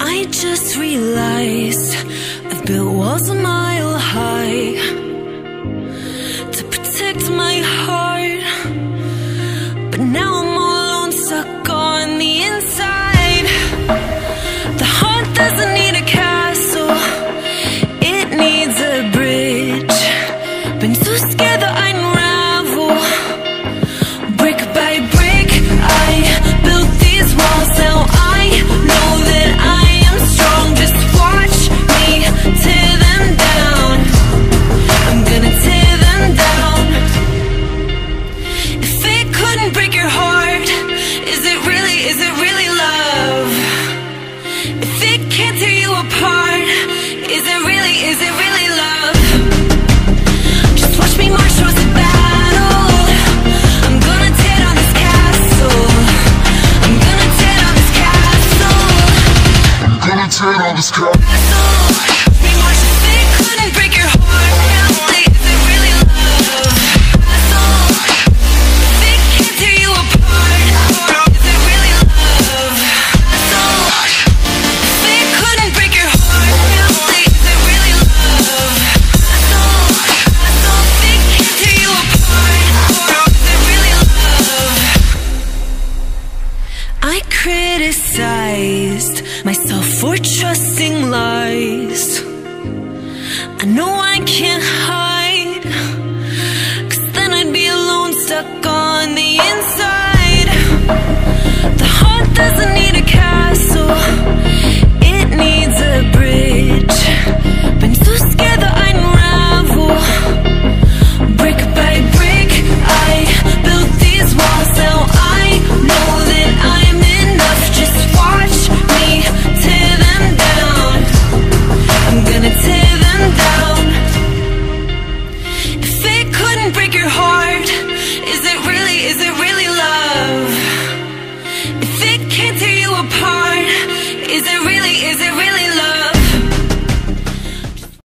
I just realized I've built walls a mile high to protect my heart. But now I'm all alone, stuck on the inside. The heart doesn't. this car. doesn't